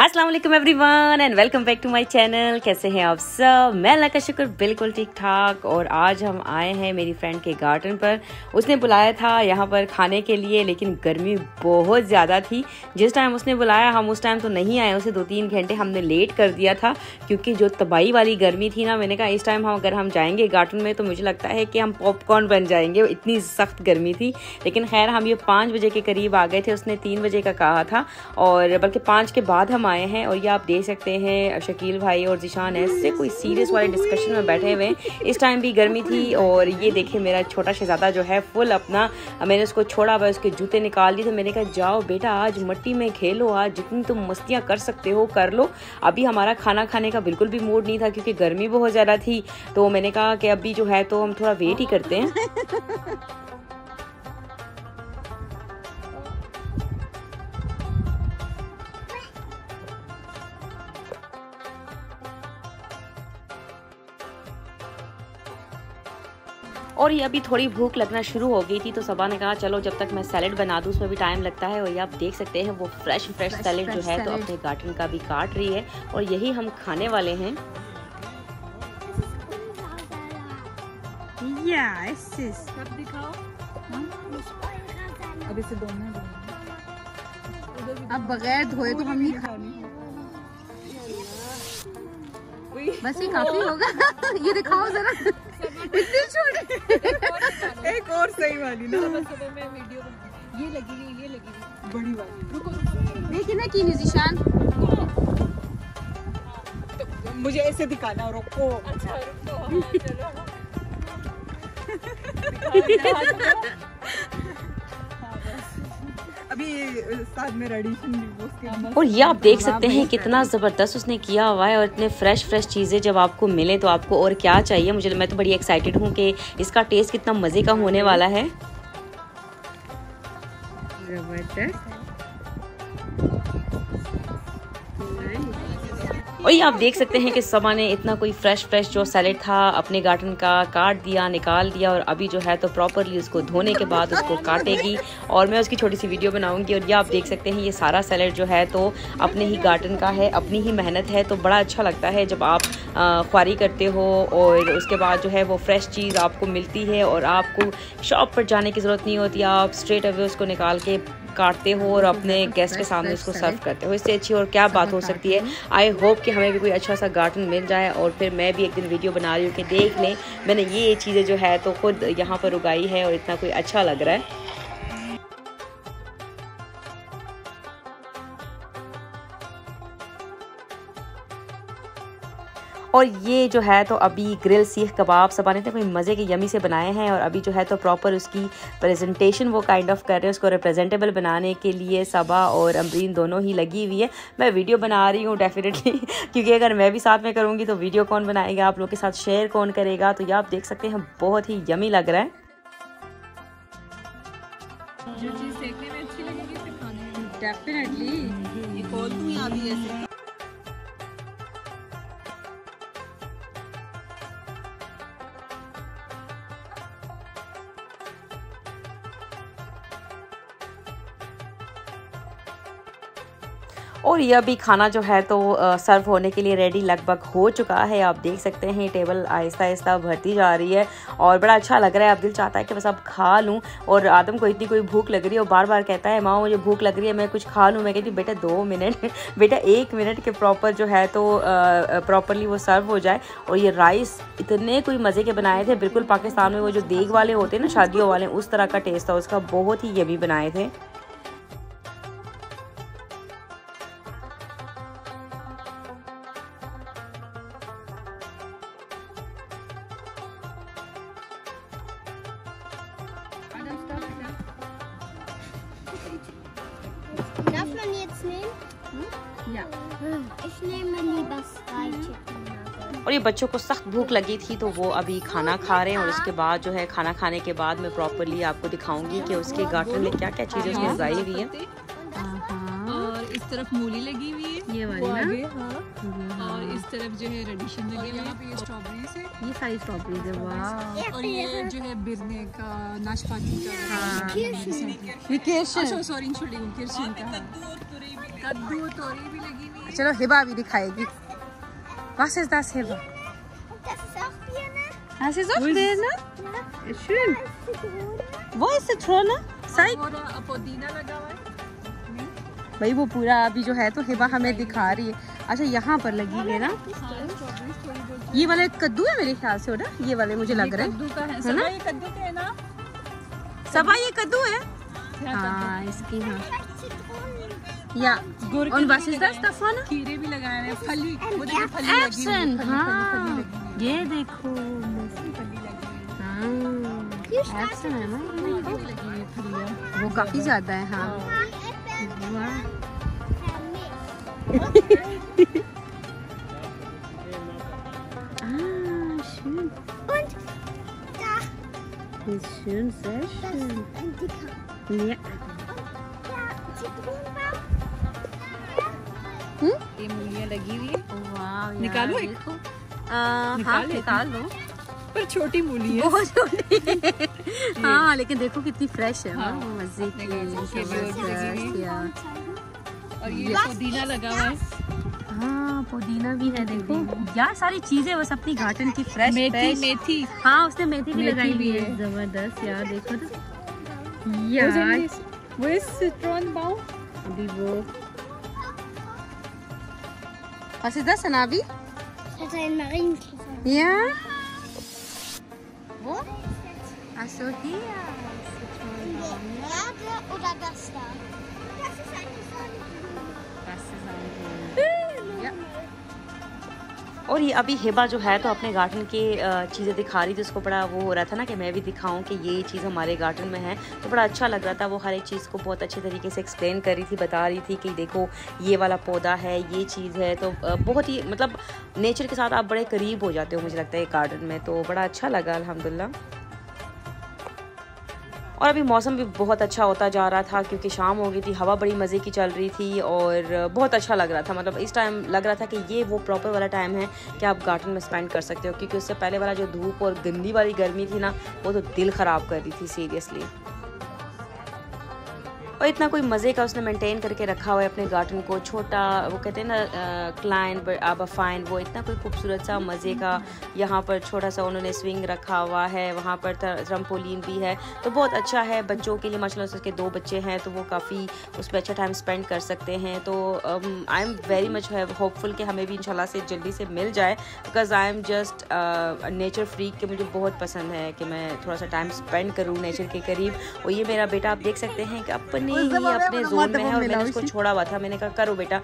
अस्सलाम everyone and welcome back to my channel. कैसे हैं आप सब? मैं अल्लाह का शुक्र, बिल्कुल ठीक ठाक। और आज हम आए हैं मेरी फ्रेंड के गार्डन पर। उसने बुलाया था यहाँ पर खाने के लिए, लेकिन गर्मी बहुत ज़्यादा थी। जिस टाइम उसने बुलाया, हम उस टाइम तो नहीं आए। उसे दो तीन घंटे हमने लेट कर दिया था, क्योंकि जो तबाही वाली गर्मी थी ना, मैंने कहा, इस टाइम हम अगर हम जाएँगे गार्डन में तो मुझे लगता है कि हम पॉपकॉर्न बन जाएँगे। इतनी सख्त गर्मी थी। लेकिन खैर, हम ये पाँच बजे के करीब आ गए थे। उसने तीन बजे का कहा था। और बल्कि पाँच के बाद हम आए हैं और ये आप देख सकते हैं, शकील भाई और जिशान, ऐसे कोई सीरियस वाले डिस्कशन में बैठे हुए हैं। इस टाइम भी गर्मी थी और ये देखिए मेरा छोटा शहजादा जो है फुल अपना, मैंने उसको छोड़ा हुआ उसके जूते निकाल दिए तो मैंने कहा, जाओ बेटा, आज मट्टी में खेलो, आज जितनी तुम मस्तियाँ कर सकते हो, कर लो। अभी हमारा खाना खाने का बिल्कुल भी मूड नहीं था, क्योंकि गर्मी बहुत ज़्यादा थी तो मैंने कहा कि अभी जो है तो हम थोड़ा वेट ही करते हैं। और ये अभी थोड़ी भूख लगना शुरू हो गई थी तो सबा ने कहा चलो जब तक मैं सैलड बना दूँ उसमें भी टाइम लगता है। और ये आप देख सकते हैं वो फ्रेश फ्रेश सैलड जो है तो अपने गार्डन का भी काट रही है और यही हम खाने वाले हैं। अब बगैर धोए तो हम नहीं खा बस ये काफ़ी होगा। ये दिखाओ जरा। इतनी छोटी एक और सही वाली ना। ये लगी नहीं ये लगी नहीं बड़ी वाली। रुको देखिए ना की निशान। तो मुझे ऐसे दिखाना रुको। अच्छा रुको। और ये आप देख सकते हैं कितना ज़बरदस्त उसने किया हुआ है और इतने फ्रेश फ्रेश चीज़ें जब आपको मिले तो आपको और क्या चाहिए? मुझे मैं तो बड़ी एक्साइटेड हूँ कि इसका टेस्ट कितना मज़े का होने वाला है। ज़बरदस्त। और ये आप देख सकते हैं कि समा ने इतना कोई फ्रेश फ्रेश जो सैलेड था, अपने गार्डन का काट दिया, निकाल दिया और अभी जो है तो प्रॉपरली उसको धोने के बाद उसको काटेगी। और मैं उसकी छोटी सी वीडियो बनाऊँगी और ये आप देख सकते हैं, ये सारा सैलेड जो है तो अपने ही गार्डन का है, अपनी ही मेहनत है। तो बड़ा अच्छा लगता है जब आप ख्वारी करते हो और उसके बाद जो है वो फ्रेश चीज़ आपको मिलती है और आपको शॉप पर जाने की ज़रूरत नहीं होती। आप स्ट्रेट अवे उसको निकाल के काटते हो और अपने गेस्ट के सामने उसको सर्व करते हो। इससे अच्छी और क्या बात हो सकती है? आई होप कि हमें भी कोई अच्छा सा गार्डन मिल जाए और फिर मैं भी एक दिन वीडियो बना रही हूँ कि देख लें, मैंने ये चीज़ें जो है तो खुद यहाँ पर उगाई है और इतना कोई अच्छा लग रहा है। और ये जो है तो अभी ग्रिल सीख कबाब सब आने थे कोई मज़े के यमी से बनाए हैं और अभी जो है तो प्रॉपर उसकी प्रेजेंटेशन वो काइंड ऑफ़ कर रहे हैं उसको रिप्रेजेंटेबल बनाने के लिए सबा और अमरीन दोनों ही लगी हुई है। मैं वीडियो बना रही हूँ डेफिनेटली क्योंकि अगर मैं भी साथ में करूँगी तो वीडियो कौन बनाएगा आप लोग के साथ शेयर कौन करेगा? तो ये आप देख सकते हैं बहुत ही यमी लग रहा है। जो चीज़ देखने में अच्छी लगेगी डेफिनेटली ये दूँ यहाँ भी ऐसे? और ये अभी खाना जो है तो सर्व होने के लिए रेडी लगभग हो चुका है। आप देख सकते हैं टेबल आहिस्ता आहिस्ता भरती जा रही है और बड़ा अच्छा लग रहा है। अब दिल चाहता है कि बस अब खा लूँ और आदम को इतनी कोई भूख लग रही है और बार बार कहता है, माँ, मुझे भूख लग रही है, मैं कुछ खा लूँ। मैं कहती बेटा, दो मिनट बेटा, एक मिनट के प्रॉपर जो है तो प्रॉपरली वो सर्व हो जाए। और ये राइस इतने कोई मज़े के बनाए थे। बिल्कुल पाकिस्तान में वो जो देग वाले होते हैं ना, शादियों वाले, उस तरह का टेस्ट था। उसका बहुत ही यमी बनाए थे। और ये बच्चों को सख्त भूख लगी थी तो वो अभी खाना खा रहे हैं और उसके बाद जो है खाना खाने के बाद मैं प्रॉपरली आपको दिखाऊँगी कि उसके गार्डन में क्या क्या चीज़ें उसमें उगाई हुई है। और इस तरफ़ मूली लगी हुई है। ये वाली ना? हाँ। और इस तरफ़ जो है रेडिशन लगी है ये स्ट्रॉबेरी से ये सारी स्ट्रॉबेरी है वाह और ये जो है बिरने का नाशपाती का हाँ। सॉरी छोड़ी किरशन का कद्दू तोरी भी लगी हुई चलो हिबा भी दिखाएगी। Was ist das Hiba? Das ist auch Birne. Das ist auch Birne? Schön. Wo ist Zitrone? Zeig. और पुदीना लगा है। भाई वो पूरा अभी जो है तो हिबा हमें दिखा रही है। अच्छा यहाँ पर लगी है ना? ये वाले कद्दू है मेरे ख्याल से हो ना? ये वाले मुझे लग रहे हैं। है। है ना? सबा ये कद्दू है ना? सबा ये कद्दू है? हाँ इसकी हाँ। या और बस इज़ दैट स्टफाना खीरे भी लगाए हैं। फली वो देखो फली लगी है, हाँ ये देखो है, फली लगी हुई है। हाँ। एप्सन है ना? है, फलियाँ। वो काफ़ी ज़्यादा है हाँ। Milch. Ah, schön. Und da Ist schön, sehr schön. das ist ein dicker. Ja. Ja, ये मूलियाँ लगी हुई है निकालो एक? आ, हाँ निकाल लेती निकाल लो पर छोटी मूली है बहुत छोटी हाँ लेकिन देखो कितनी फ्रेश है हाँ, वो यार और ये पुदीना लगा हुआ है। हाँ पुदीना भी है देखो। यार सारी चीज़ें बस अपनी गार्डन की फ्रेश मेथी मेथी। हाँ उसने मेथी भी लगाई हुई है। ज़बरदस्त यार देखो तो। यार। अभी वो। ist das, Anabi? Achso, hier. और ये अभी हिबा जो है तो अपने गार्डन के चीज़ें दिखा रही थी उसको बड़ा वो हो रहा था ना कि मैं भी दिखाऊँ कि ये चीज़ हमारे गार्डन में है तो बड़ा अच्छा लग रहा था वो हर एक चीज़ को बहुत अच्छे तरीके से एक्सप्लेन कर रही थी बता रही थी कि देखो ये वाला पौधा है ये चीज़ है तो बहुत ही मतलब नेचर के साथ आप बड़े करीब हो जाते हो मुझे लगता है गार्डन में तो बड़ा अच्छा लगा अल्हम्दुलिल्लाह और अभी मौसम भी बहुत अच्छा होता जा रहा था, क्योंकि शाम हो गई थी, हवा बड़ी मज़े की चल रही थी और बहुत अच्छा लग रहा था। मतलब इस टाइम लग रहा था कि ये वो प्रॉपर वाला टाइम है कि आप गार्डन में स्पेंड कर सकते हो, क्योंकि उससे पहले वाला जो धूप और गंदी वाली गर्मी थी ना, वो तो दिल ख़राब कर रही थी सीरियसली और इतना कोई मज़े का उसने मेंटेन करके रखा हुआ है अपने गार्डन को। छोटा, वो कहते हैं ना क्लाइन अब फाइन वो इतना कोई खूबसूरत सा मज़े का यहाँ पर छोटा सा उन्होंने स्विंग रखा हुआ है, वहाँ पर ट्रम्पोलिन भी है। तो बहुत अच्छा है, बच्चों के लिए माशा उसके दो बच्चे हैं तो वो काफ़ी उस पर अच्छा टाइम स्पेंड कर सकते हैं। तो I am very much hopeful कि हमें भी इंशाल्लाह से जल्दी से मिल जाए because I am just nature freak के मुझे बहुत पसंद है कि मैं थोड़ा सा टाइम स्पेंड करूँ नेचर के करीब। और ये मेरा बेटा, आप देख सकते हैं कि अपने ही अपने जोन में है और मैंने उसको छोड़ा हुआ था। मैंने कहा करो बेटा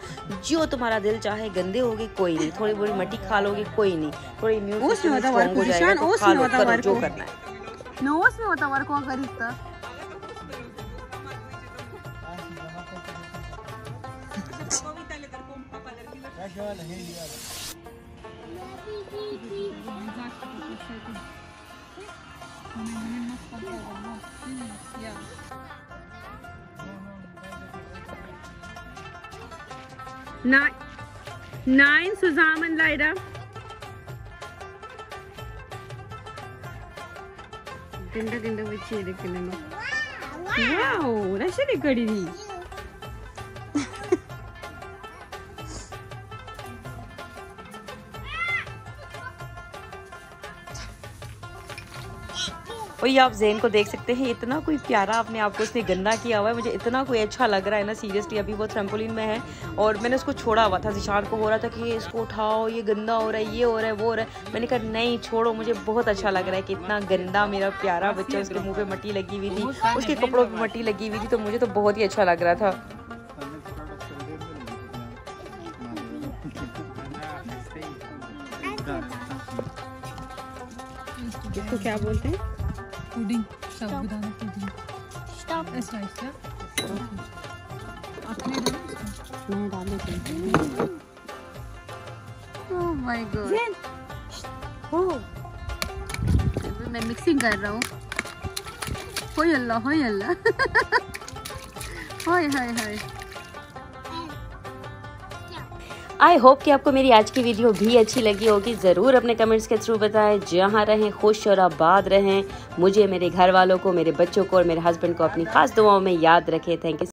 जो तुम्हारा दिल चाहे गंदे होगे कोई नहीं थोड़ी बड़ी मट्टी खा लोगे कोई नहीं थोड़ी हो जाएगा तो खा लो करो जो करना है। नोस में होता वर्क करीता Nine, nine zusammen leider. Dinda dinda which is the Wow, that's really good. और ये आप जैन को देख सकते हैं इतना कोई प्यारा अपने आप को उसने गंदा किया हुआ है मुझे इतना कोई अच्छा लग रहा है ना सीरियसली अभी वो ट्रम्पोलिन में है और मैंने उसको छोड़ा हुआ था जिशान को हो रहा था कि इसको उठाओ ये गंदा हो रहा है ये हो रहा है वो हो रहा है। मैंने कहा नहीं छोड़ो मुझे बहुत अच्छा लग रहा है कि इतना गंदा मेरा प्यारा बच्चा उसके मुँह पे मट्टी लगी हुई थी उसके कपड़ों पर मट्टी लगी हुई थी तो मुझे तो बहुत ही अच्छा लग रहा था। इसको क्या बोलते हैं? पुडिंग साबुदाना पुडिंग। Stopp. ऐसा ऐसा। आपने डाला डाल देती हूँ ओह माय गॉड मैं मिक्सिंग कर रहा हूँ। होय अल्लाह होय अल्लाह। हाय हाय हाय। आई होप कि आपको मेरी आज की वीडियो भी अच्छी लगी होगी। ज़रूर अपने कमेंट्स के थ्रू बताएँ। जहाँ रहें, खुश और आबाद रहें। मुझे, मेरे घर वालों को, मेरे बच्चों को और मेरे हस्बैंड को अपनी खास दुआओं में याद रखें। Thank you